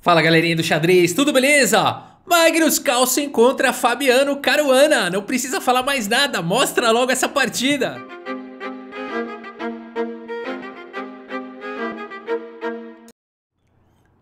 Fala galerinha do xadrez, tudo beleza? Magnus Carlsen contra Fabiano Caruana, não precisa falar mais nada, mostra logo essa partida!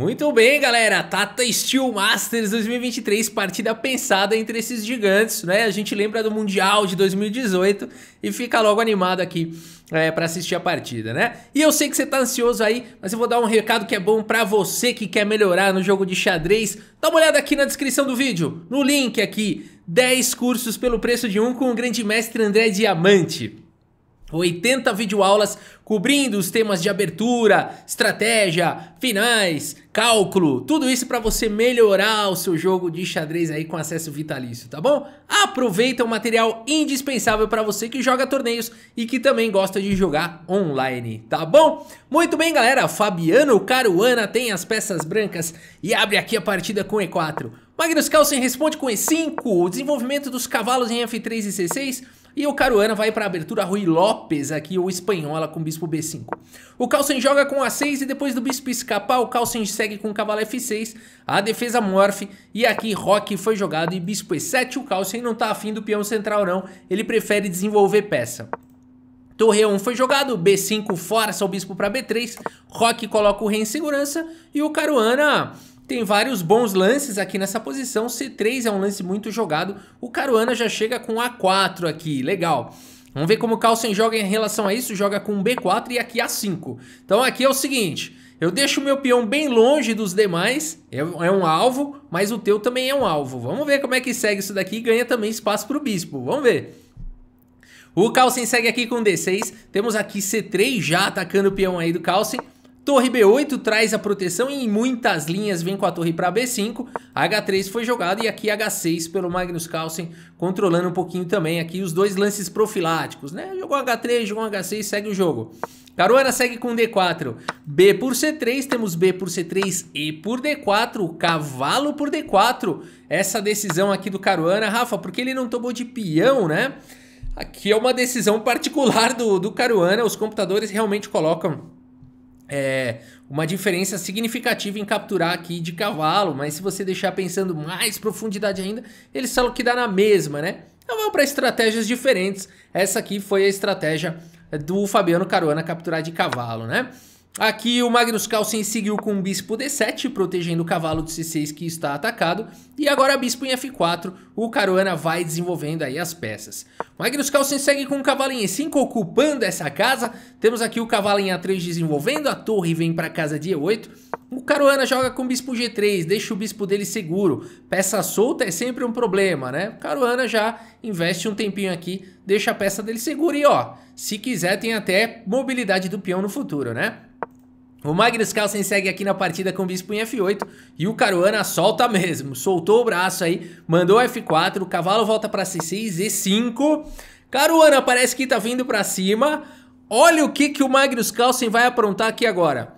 Muito bem, galera. Tata Steel Masters 2023, partida pensada entre esses gigantes, né? A gente lembra do Mundial de 2018 e fica logo animado aqui é, para assistir a partida, né? E eu sei que você tá ansioso aí, mas eu vou dar um recado que é bom para você que quer melhorar no jogo de xadrez. Dá uma olhada aqui na descrição do vídeo, no link aqui, 10 cursos pelo preço de um com o grande mestre André Diamante. 80 videoaulas cobrindo os temas de abertura, estratégia, finais, cálculo, tudo isso para você melhorar o seu jogo de xadrez aí com acesso vitalício, tá bom? Aproveita o material indispensável para você que joga torneios e que também gosta de jogar online, tá bom? Muito bem, galera, Fabiano Caruana tem as peças brancas e abre aqui a partida com E4. Magnus Carlsen responde com E5, o desenvolvimento dos cavalos em F3 e C6 e o Caruana vai para a abertura Rui Lopes, aqui o espanhola com bispo B5. O Carlsen joga com A6 e depois do bispo escapar, o Carlsen segue com cavalo F6, a defesa morfe e aqui Roque foi jogado e bispo E7, o Carlsen não tá afim do peão central não, ele prefere desenvolver peça. Torre 1 foi jogado, B5 força o bispo para B3, Roque coloca o rei em segurança e o Caruana tem vários bons lances aqui nessa posição. C3 é um lance muito jogado. O Caruana já chega com A4 aqui, legal. Vamos ver como o Carlsen joga em relação a isso. Joga com B4 e aqui A5. Então aqui é o seguinte... Eu deixo o meu peão bem longe dos demais, é, é um alvo, mas o teu também é um alvo. Vamos ver como é que segue isso daqui ganha também espaço para o bispo. Vamos ver. O Carlsen segue aqui com D6. Temos aqui C3 já atacando o peão aí do Carlsen. Torre B8 traz a proteção e em muitas linhas vem com a torre para B5. H3 foi jogado e aqui H6 pelo Magnus Carlsen, controlando um pouquinho também aqui os dois lances profiláticos, né? Jogou H3, jogou H6, segue o jogo. Caruana segue com D4, B por C3, temos B por C3 e por D4, cavalo por D4. Essa decisão aqui do Caruana, Rafa, porque ele não tomou de peão, né? Aqui é uma decisão particular do, do Caruana, os computadores realmente colocam é, uma diferença significativa em capturar aqui de cavalo, mas se você deixar pensando mais profundidade ainda, eles falam que dá na mesma, né? Então vamos para estratégias diferentes. Essa aqui foi a estratégia do Fabiano Caruana capturar de cavalo, né? Aqui o Magnus Carlsen seguiu com o bispo D7, protegendo o cavalo de C6 que está atacado. E agora bispo em F4, o Caruana vai desenvolvendo aí as peças. Magnus Carlsen segue com o cavalo em E5, ocupando essa casa. Temos aqui o cavalo em A3 desenvolvendo, a torre vem para casa de E8. O Caruana joga com o bispo G3, deixa o bispo dele seguro. Peça solta é sempre um problema, né? O Caruana já investe um tempinho aqui, deixa a peça dele segura e ó, se quiser tem até mobilidade do peão no futuro, né? O Magnus Carlsen segue aqui na partida com o bispo em F8 e o Caruana solta mesmo, soltou o braço aí, mandou F4, o cavalo volta para C6, E5. Caruana parece que tá vindo para cima. Olha o que, que o Magnus Carlsen vai aprontar aqui agora.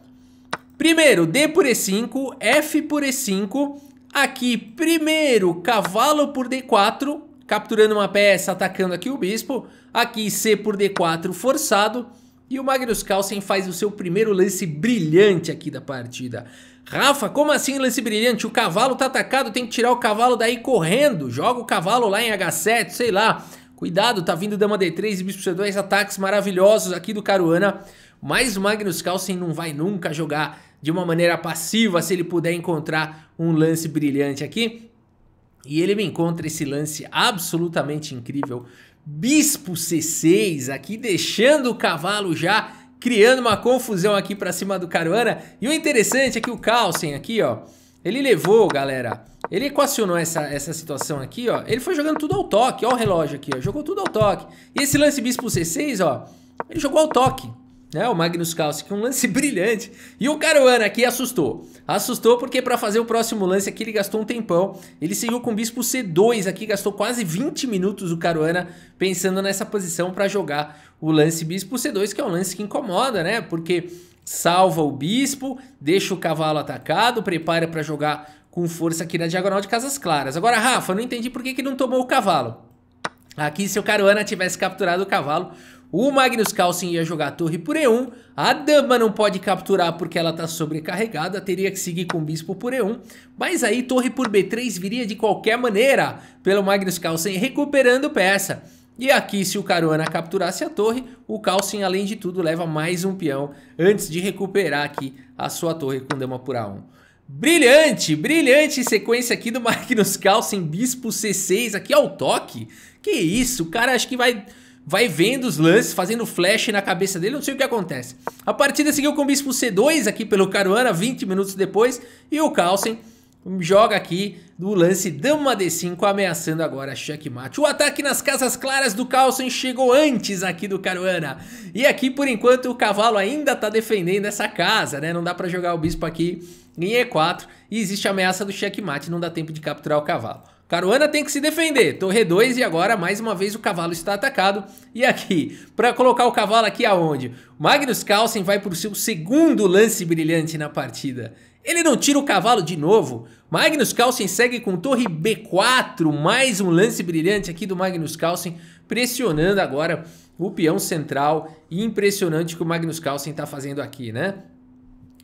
Primeiro, D por E5, F por E5. Aqui, primeiro, cavalo por D4, capturando uma peça, atacando aqui o bispo. Aqui, C por D4 forçado. E o Magnus Carlsen faz o seu primeiro lance brilhante aqui da partida. Rafa, como assim lance brilhante? O cavalo tá atacado, tem que tirar o cavalo daí correndo. Joga o cavalo lá em H7, sei lá. Cuidado, tá vindo dama D3 e bispo C2, ataques maravilhosos aqui do Caruana. Mas o Magnus Carlsen não vai nunca jogar de uma maneira passiva se ele puder encontrar um lance brilhante aqui. E ele me encontra esse lance absolutamente incrível Bispo C6 aqui deixando o cavalo já, criando uma confusão aqui para cima do Caruana. E o interessante é que o Carlsen aqui, ó, ele levou, galera, ele equacionou essa, essa situação aqui, ó. Ele foi jogando tudo ao toque, ó o relógio aqui, ó, jogou tudo ao toque. E esse lance Bispo C6, ó, ele jogou ao toque né? O Magnus Carlsen, é um lance brilhante. E o Caruana aqui assustou. Assustou porque para fazer o próximo lance aqui ele gastou um tempão. Ele seguiu com o bispo C2 aqui, gastou quase 20 minutos o Caruana pensando nessa posição para jogar o lance bispo C2, que é um lance que incomoda, né? Porque salva o bispo, deixa o cavalo atacado, prepara para jogar com força aqui na diagonal de casas claras. Agora, Rafa, não entendi por que, que não tomou o cavalo. Aqui, se o Caruana tivesse capturado o cavalo, o Magnus Carlsen ia jogar a torre por E1, a dama não pode capturar porque ela está sobrecarregada, teria que seguir com o bispo por E1, mas aí torre por B3 viria de qualquer maneira pelo Magnus Carlsen recuperando peça. E aqui, se o Caruana capturasse a torre, o Carlsen, além de tudo, leva mais um peão antes de recuperar aqui a sua torre com dama por A1. Brilhante, brilhante sequência aqui do Magnus Carlsen, bispo C6, aqui ao toque. Que isso, o cara acho que vai vai vendo os lances, fazendo flash na cabeça dele, não sei o que acontece. A partida seguiu com o bispo C2 aqui pelo Caruana, 20 minutos depois, e o Carlsen joga aqui do lance dama D5 ameaçando agora checkmate. O ataque nas casas claras do Carlsen chegou antes aqui do Caruana. E aqui por enquanto o cavalo ainda tá defendendo essa casa, né? Não dá pra jogar o bispo aqui em E4 e existe a ameaça do checkmate, não dá tempo de capturar o cavalo. Caruana tem que se defender, torre 2 e agora mais uma vez o cavalo está atacado. E aqui, para colocar o cavalo aqui aonde? Magnus Carlsen vai para o seu segundo lance brilhante na partida. Ele não tira o cavalo de novo. Magnus Carlsen segue com torre B4, mais um lance brilhante aqui do Magnus Carlsen, pressionando agora o peão central. Impressionante o que o Magnus Carlsen está fazendo aqui, né?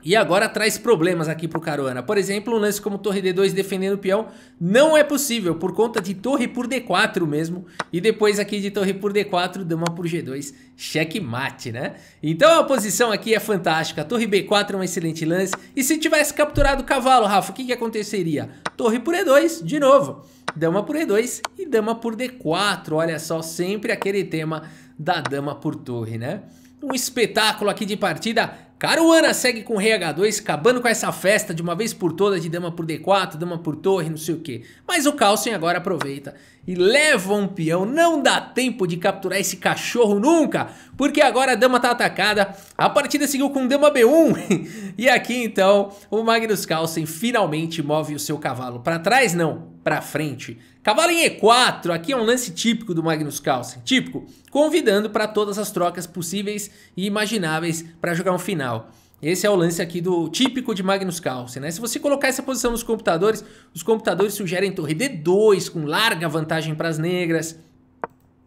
E agora traz problemas aqui pro Caruana. Por exemplo, um lance como torre D2 defendendo o peão não é possível por conta de torre por D4 mesmo. E depois aqui de torre por D4, dama por G2, checkmate, né? Então a posição aqui é fantástica. Torre B4 é um excelente lance. E se tivesse capturado o cavalo, Rafa, o que, que aconteceria? Torre por E2, de novo. Dama por E2 e dama por D4. Olha só, sempre aquele tema da dama por torre, né? Um espetáculo aqui de partida Caruana segue com rei H2, acabando com essa festa de uma vez por todas de dama por D4, dama por torre, não sei o que. Mas o Carlsen agora aproveita e leva um peão. Não dá tempo de capturar esse cachorro nunca, porque agora a dama tá atacada. A partida seguiu com dama B1. e aqui então o Magnus Carlsen finalmente move o seu cavalo. Para trás não, para frente. Cavalo em E4, aqui é um lance típico do Magnus Carlsen, típico, convidando para todas as trocas possíveis e imagináveis para jogar um final. Esse é o lance aqui do típico de Magnus Carlsen, né? Se você colocar essa posição nos computadores, os computadores sugerem torre D2 com larga vantagem para as negras,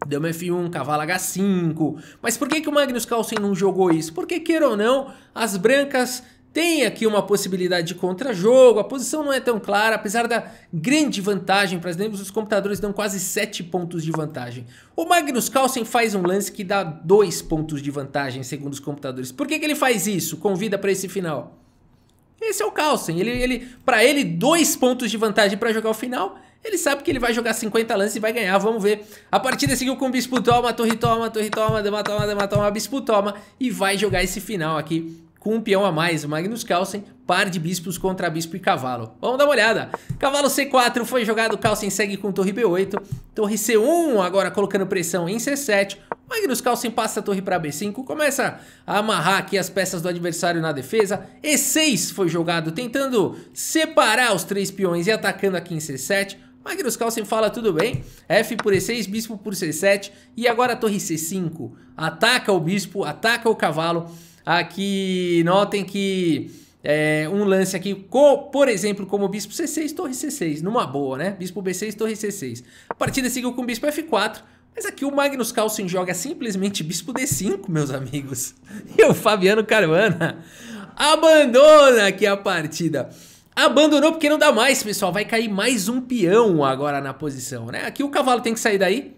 Dama F1, cavalo H5. Mas por que, que o Magnus Carlsen não jogou isso? Porque, queira ou não, as brancas tem aqui uma possibilidade de contra-jogo, a posição não é tão clara, apesar da grande vantagem para as negros, os computadores dão quase 7 pontos de vantagem. O Magnus Carlsen faz um lance que dá 2 pontos de vantagem, segundo os computadores. Por que, que ele faz isso? Convida para esse final. Esse é o Carlsen, ele, ele, para ele, 2 pontos de vantagem para jogar o final, ele sabe que ele vai jogar 50 lances e vai ganhar, vamos ver. A partida seguiu com bispo toma, torre toma, torre toma, dama toma, dama toma, bispo toma e vai jogar esse final aqui com um peão a mais, Magnus Carlsen, par de bispos contra bispo e cavalo. Vamos dar uma olhada. Cavalo C4 foi jogado, Carlsen segue com torre B8, torre C1 agora colocando pressão em C7, Magnus Carlsen passa a torre para B5, começa a amarrar aqui as peças do adversário na defesa, E6 foi jogado tentando separar os três peões e atacando aqui em C7, Magnus Carlsen fala tudo bem, F por E6, bispo por C7 e agora torre C5, ataca o bispo, ataca o cavalo, Aqui, notem que é, um lance aqui, por exemplo, como bispo C6, torre C6, numa boa, né? Bispo B6, torre C6. A partida seguiu com bispo F4, mas aqui o Magnus Carlsen joga simplesmente bispo D5, meus amigos. E o Fabiano Caruana abandona aqui a partida. Abandonou porque não dá mais, pessoal. Vai cair mais um peão agora na posição, né? Aqui o cavalo tem que sair daí.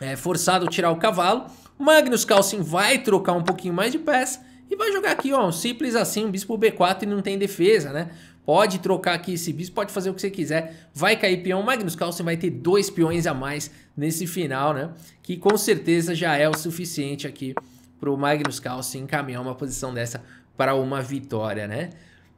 É forçado tirar o cavalo. Magnus Carlsen vai trocar um pouquinho mais de peça e vai jogar aqui, ó, simples assim, um bispo B4 e não tem defesa, né? Pode trocar aqui esse bispo, pode fazer o que você quiser, vai cair peão. Magnus Carlsen vai ter dois peões a mais nesse final, né? Que com certeza já é o suficiente aqui para o Magnus Carlsen encaminhar uma posição dessa para uma vitória, né?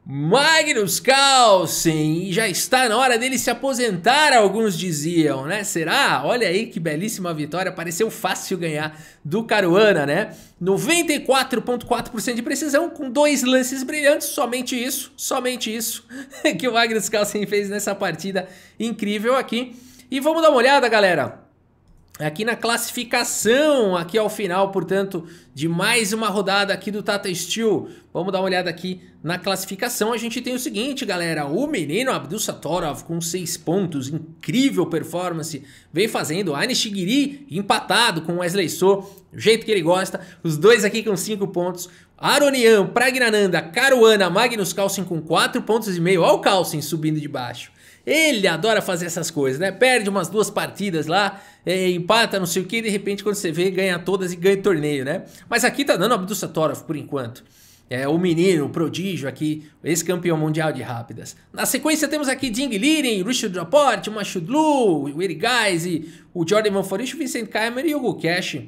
Magnus Carlsen, já está na hora dele se aposentar, alguns diziam, né? Será? Olha aí que belíssima vitória, pareceu fácil ganhar do Caruana, né? 94.4% de precisão, com dois lances brilhantes, somente isso, somente isso que o Magnus Carlsen fez nessa partida incrível aqui. E vamos dar uma olhada, galera. Aqui na classificação, aqui ao final, portanto, de mais uma rodada aqui do Tata Steel. Vamos dar uma olhada aqui na classificação. A gente tem o seguinte, galera, o menino Abdul Satorov com 6 pontos, incrível performance, vem fazendo. Anis Shigiri empatado com Wesley So, do jeito que ele gosta. Os dois aqui com 5 pontos. Aronian, Pragnananda, Caruana, Magnus Carlsen com 4 pontos e meio. Olha o Carlsen subindo de baixo. Ele adora fazer essas coisas, né? Perde umas duas partidas lá, é, empata, não sei o que, e de repente quando você vê, ganha todas e ganha torneio, né? Mas aqui tá dando Abdul Satorov por enquanto. É o menino, o prodígio aqui, ex-campeão mundial de rápidas. Na sequência temos aqui Ding Liren, Richard Rapport, o Machudlu, o Eric Guys, o Jordan Van Forish, o Vincent Keimer e o Hugo Cash.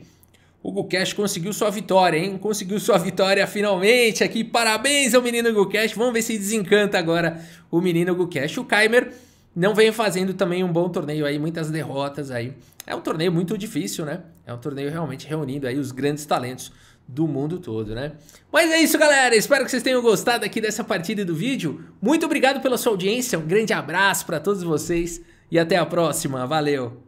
Hugo Cash conseguiu sua vitória, hein? Conseguiu sua vitória finalmente aqui. Parabéns ao menino Hugo Cash. Vamos ver se desencanta agora o menino Hugo Cash. O Keimer não vem fazendo também um bom torneio aí, muitas derrotas aí. É um torneio muito difícil, né? É um torneio realmente reunindo aí os grandes talentos do mundo todo, né? Mas é isso, galera. Espero que vocês tenham gostado aqui dessa partida e do vídeo. Muito obrigado pela sua audiência. Um grande abraço para todos vocês e até a próxima. Valeu!